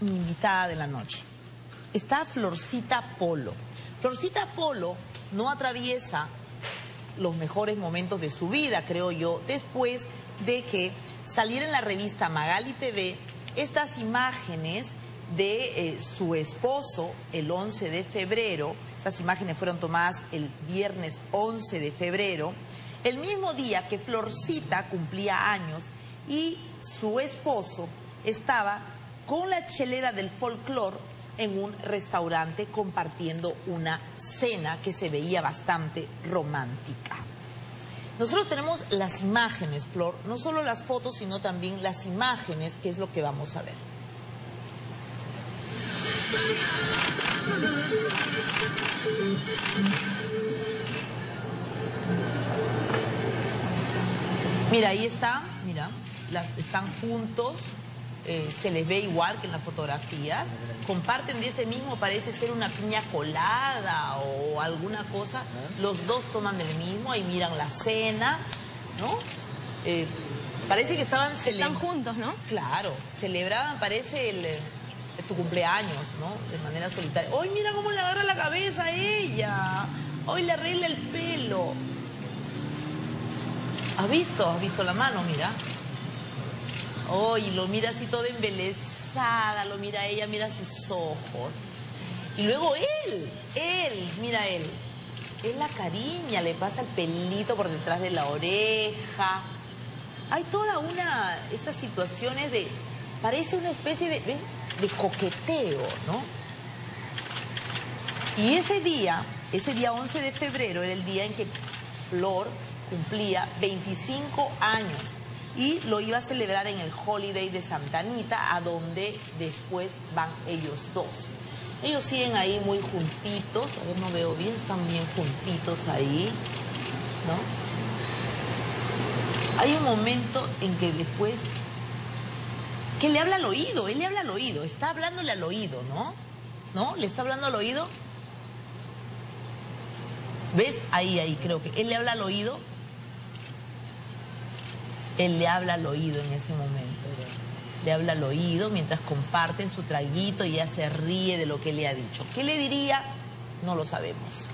mi invitada de la noche. Está Florcita Polo. Florcita Polo no atraviesa los mejores momentos de su vida, creo yo, después de que saliera en la revista Magali TV estas imágenes de eh, su esposo el 11 de febrero. Estas imágenes fueron tomadas el viernes 11 de febrero, el mismo día que Florcita cumplía años y su esposo estaba con la chelera del folclore en un restaurante compartiendo una cena que se veía bastante romántica. Nosotros tenemos las imágenes, Flor, no solo las fotos, sino también las imágenes, que es lo que vamos a ver. Mira, ahí está, mira, están juntos, eh, se les ve igual que en las fotografías, comparten de ese mismo, parece ser una piña colada o alguna cosa, los dos toman del mismo, ahí miran la cena, ¿no? Eh, parece que estaban celebrando. Están juntos, ¿no? Claro, celebraban, parece el, eh, tu cumpleaños, ¿no? De manera solitaria. Hoy mira cómo le agarra la cabeza a ella, hoy le arregla el pelo. ¿Has visto? ¿Has visto la mano? Mira. Oh, lo mira así toda embelesada, lo mira ella, mira sus ojos. Y luego él, él, mira él. Él la cariña, le pasa el pelito por detrás de la oreja. Hay toda una, esas situaciones de, parece una especie de, de coqueteo, ¿no? Y ese día, ese día 11 de febrero, era el día en que Flor cumplía 25 años y lo iba a celebrar en el Holiday de Santa Anita, a donde después van ellos dos. Ellos siguen ahí muy juntitos, a ver, no veo bien, están bien juntitos ahí, ¿no? Hay un momento en que después, que le habla al oído, él le habla al oído, está hablándole al oído, ¿no? ¿No? Le está hablando al oído. ¿Ves? Ahí, ahí, creo que él le habla al oído él le habla al oído en ese momento. Le habla al oído mientras comparten su traguito y ella se ríe de lo que le ha dicho. ¿Qué le diría? No lo sabemos.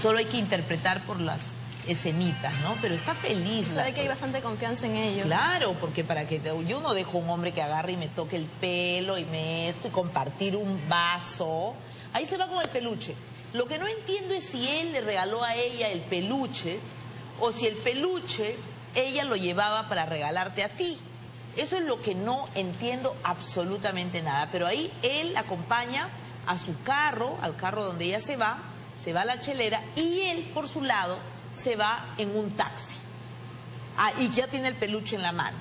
Solo hay que interpretar por las escenitas, ¿no? Pero está feliz. Sabe que hay bastante confianza en ellos. Claro, porque para que yo no dejo un hombre que agarre y me toque el pelo y me esto y compartir un vaso. Ahí se va con el peluche. Lo que no entiendo es si él le regaló a ella el peluche o si el peluche ella lo llevaba para regalarte a ti. Eso es lo que no entiendo absolutamente nada. Pero ahí él acompaña a su carro, al carro donde ella se va, se va a la chelera y él, por su lado, se va en un taxi. Ah, y ya tiene el peluche en la mano.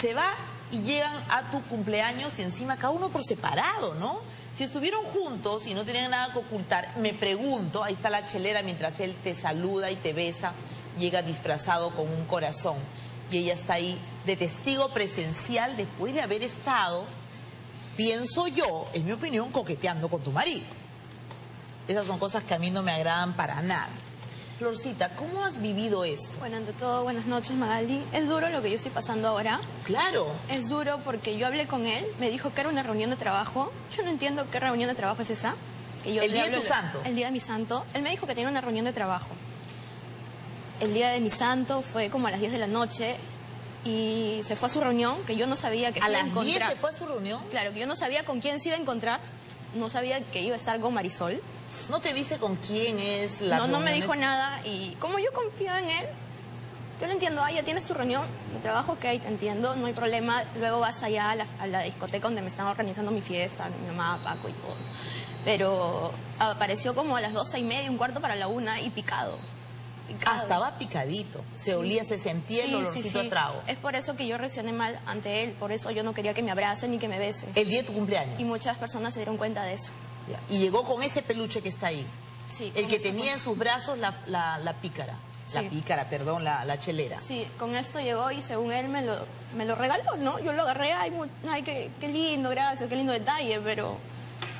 Se va y llegan a tu cumpleaños y encima cada uno por separado, ¿no? Si estuvieron juntos y no tenían nada que ocultar, me pregunto, ahí está la chelera mientras él te saluda y te besa, llega disfrazado con un corazón y ella está ahí de testigo presencial después de haber estado, pienso yo, en mi opinión, coqueteando con tu marido. Esas son cosas que a mí no me agradan para nada. Florcita, ¿cómo has vivido esto? Bueno, ante todo, buenas noches, Magali. Es duro lo que yo estoy pasando ahora. Claro. Es duro porque yo hablé con él, me dijo que era una reunión de trabajo. Yo no entiendo qué reunión de trabajo es esa. el día de tu santo. El día de mi santo. Él me dijo que tenía una reunión de trabajo el día de mi santo fue como a las 10 de la noche y se fue a su reunión, que yo no sabía que se iba a las 10 se fue a su reunión? Claro, que yo no sabía con quién se iba a encontrar, no sabía que iba a estar con Marisol. ¿No te dice con quién es la No, no me dijo nada y como yo confío en él, yo le entiendo, ah, ya tienes tu reunión de trabajo, ok, te entiendo, no hay problema, luego vas allá a la, a la discoteca donde me están organizando mi fiesta, mi mamá, Paco y todo. Pero apareció como a las doce y media, un cuarto para la una y picado. Ah, estaba picadito, se olía, se sentía el olorcito a trago. Es por eso que yo reaccioné mal ante él, por eso yo no quería que me abrace ni que me bese. El día de tu cumpleaños. Y muchas personas se dieron cuenta de eso. Y llegó con ese peluche que está ahí. Sí. El que tenía en sus brazos la, la, pícara. La pícara, perdón, la, la, chelera. Sí, con esto llegó y según él me lo, me lo regaló, ¿no? Yo lo agarré, ay, ay qué, qué lindo, gracias, qué lindo detalle, pero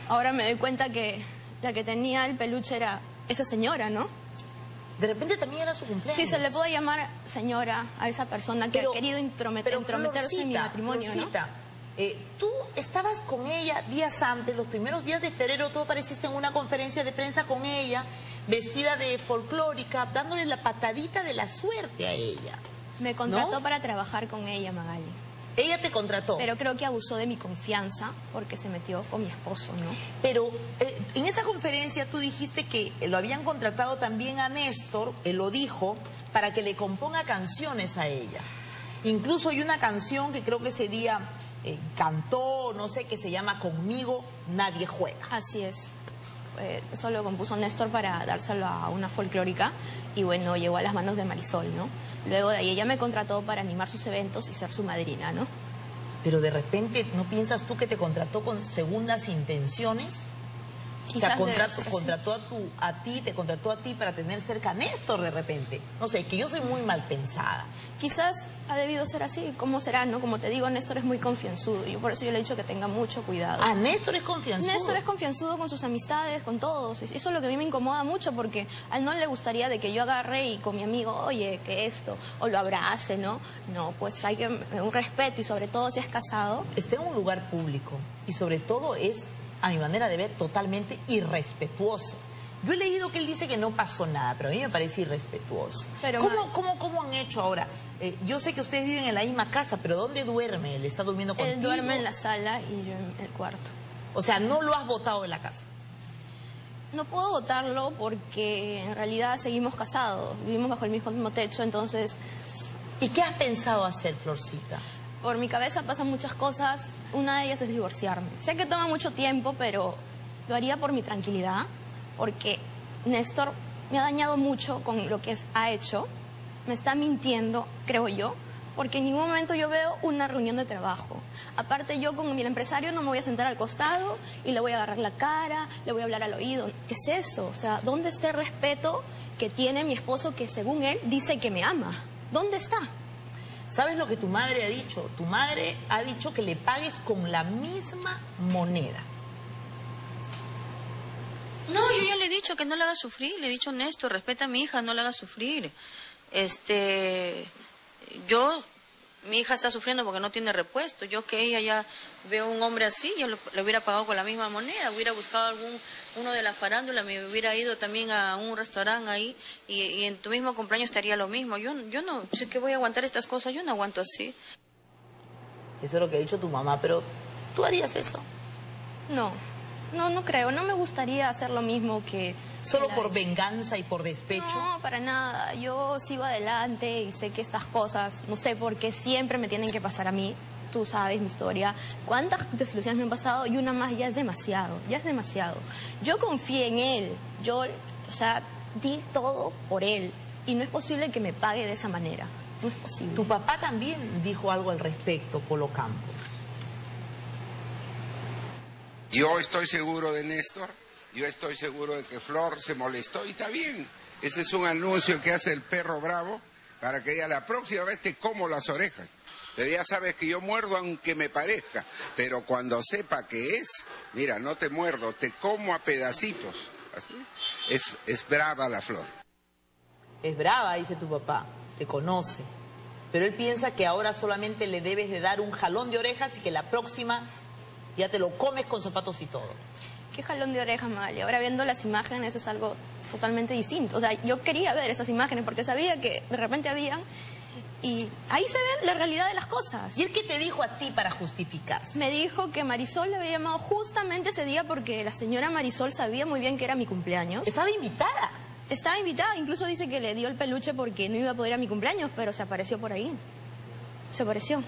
ahora me doy cuenta que la que tenía el peluche era esa señora, ¿no? De repente también era su cumpleaños. Sí, se le puede llamar señora a esa persona que ha querido intrometerse en mi matrimonio, Eh, tú estabas con ella días antes, los primeros días de febrero, tú apareciste en una conferencia de prensa con ella, vestida de folclórica, dándole la patadita de la suerte a ella. Me contrató para trabajar con ella, Magali. Ella te contrató. Pero creo que abusó de mi confianza porque se metió con mi esposo, ¿no? Pero eh, en esa conferencia tú dijiste que lo habían contratado también a Néstor, él lo dijo, para que le componga canciones a ella. Incluso hay una canción que creo que ese día eh, cantó, no sé, que se llama Conmigo Nadie Juega. Así es. Eh, eso lo compuso Néstor para dárselo a una folclórica y bueno, llegó a las manos de Marisol, ¿no? Luego de ahí ella me contrató para animar sus eventos y ser su madrina, ¿no? Pero de repente, ¿no piensas tú que te contrató con segundas intenciones? O sea, contrató, contrató a, tu, a ti, te contrató a ti para tener cerca a Néstor de repente. No sé, que yo soy muy mal pensada. Quizás ha debido ser así, ¿cómo será, no? Como te digo, Néstor es muy confianzudo y por eso yo le he dicho que tenga mucho cuidado. Ah, Néstor es confianzudo. Néstor es confianzudo con sus amistades, con todos. Eso es lo que a mí me incomoda mucho porque a él no le gustaría de que yo agarre y con mi amigo, oye, que esto, o lo abrace, ¿no? No, pues hay que un respeto y sobre todo si es casado. Está en un lugar público y sobre todo es, a mi manera de ver, totalmente irrespetuoso. Yo he leído que él dice que no pasó nada, pero a mí me parece irrespetuoso. Pero, ¿Cómo, cómo, ¿Cómo han hecho ahora? Eh, yo sé que ustedes viven en la misma casa, pero ¿dónde duerme? ¿Él está durmiendo contigo? Él duerme en la sala y yo en el cuarto. O sea, no lo has botado de la casa. No puedo votarlo porque en realidad seguimos casados, vivimos bajo el mismo techo, entonces ¿Y qué has pensado hacer, Florcita? Por mi cabeza pasan muchas cosas, una de ellas es divorciarme. Sé que toma mucho tiempo, pero lo haría por mi tranquilidad, porque Néstor me ha dañado mucho con lo que ha hecho, me está mintiendo, creo yo, porque en ningún momento yo veo una reunión de trabajo. Aparte yo con mi empresario no me voy a sentar al costado y le voy a agarrar la cara, le voy a hablar al oído. ¿Qué es eso? O sea, ¿dónde está el respeto que tiene mi esposo que según él dice que me ama? ¿Dónde está? ¿Sabes lo que tu madre ha dicho? Tu madre ha dicho que le pagues con la misma moneda. No, yo ya le he dicho que no la haga sufrir. Le he dicho, Néstor, respeta a mi hija, no la haga sufrir. Este, yo, mi hija está sufriendo porque no tiene repuesto. Yo que ella ya veo un hombre así, yo lo- le hubiera pagado con la misma moneda. Hubiera buscado algún uno de la farándula, me hubiera ido también a un restaurante ahí y, y en tu mismo cumpleaños estaría lo mismo. Yo, yo no sé que voy a aguantar estas cosas. Yo no aguanto así. Eso es lo que ha dicho tu mamá, pero ¿tú harías eso? No, no, no creo. No me gustaría hacer lo mismo que... ¿Solo por venganza y por despecho? No, para nada. Yo sigo adelante y sé que estas cosas, no sé por qué siempre me tienen que pasar a mí. Tú sabes mi historia. ¿Cuántas desilusiones me han pasado? Y una más ya es demasiado, ya es demasiado. Yo confié en él. Yo, o sea, di todo por él. Y no es posible que me pague de esa manera. No es posible. Tu papá también dijo algo al respecto, Polo Campos. Yo estoy seguro de Néstor, yo estoy seguro de que Flor se molestó y está bien. Ese es un anuncio que hace el perro bravo para que ella la próxima vez te como las orejas. Pero ya sabes que yo muerdo aunque me parezca, pero cuando sepa que es, mira, no te muerdo, te como a pedacitos. Así. Es, es brava la Flor. Es brava, dice tu papá, te conoce. Pero él piensa que ahora solamente le debes de dar un jalón de orejas y que la próxima ya te lo comes con zapatos y todo. Qué jalón de orejas, Mali. Ahora viendo las imágenes es algo totalmente distinto. O sea, yo quería ver esas imágenes porque sabía que de repente habían y ahí se ve la realidad de las cosas. ¿Y él qué te dijo a ti para justificarse? Me dijo que Marisol le había llamado justamente ese día porque la señora Marisol sabía muy bien que era mi cumpleaños. Estaba invitada. Estaba invitada, incluso dice que le dio el peluche porque no iba a poder ir a mi cumpleaños, pero se apareció por ahí. Se apareció.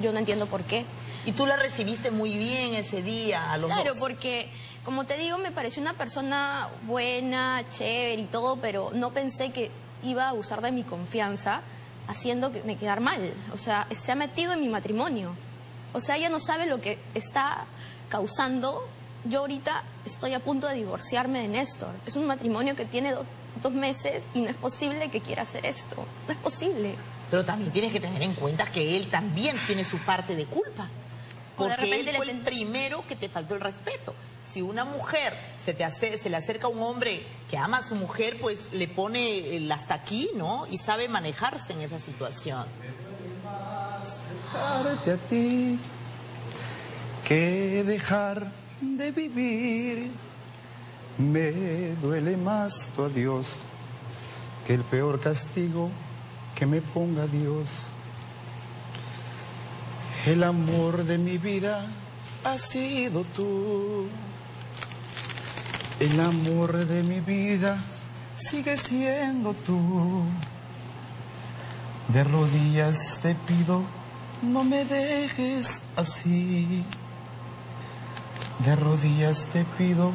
Yo no entiendo por qué. Y tú la recibiste muy bien ese día a los Claro, dos. porque como te digo, me pareció una persona buena, chévere y todo, pero no pensé que iba a abusar de mi confianza haciendo que me quedar mal. O sea, se ha metido en mi matrimonio. O sea, ella no sabe lo que está causando. Yo ahorita estoy a punto de divorciarme de Néstor. Es un matrimonio que tiene do- dos meses y no es posible que quiera hacer esto. No es posible. Pero también tienes que tener en cuenta que él también tiene su parte de culpa. O de Porque repente él le fue el primero que te faltó el respeto. Si una mujer se, te hace, se le acerca a un hombre que ama a su mujer, pues le pone el hasta aquí, ¿no? Y sabe manejarse en esa situación. Dejarte a ti que dejar de vivir. Me duele más tu adiós que el peor castigo que me ponga Dios. El amor de mi vida has sido tú. El amor de mi vida sigue siendo tú. De rodillas te pido, no me dejes así. De rodillas te pido,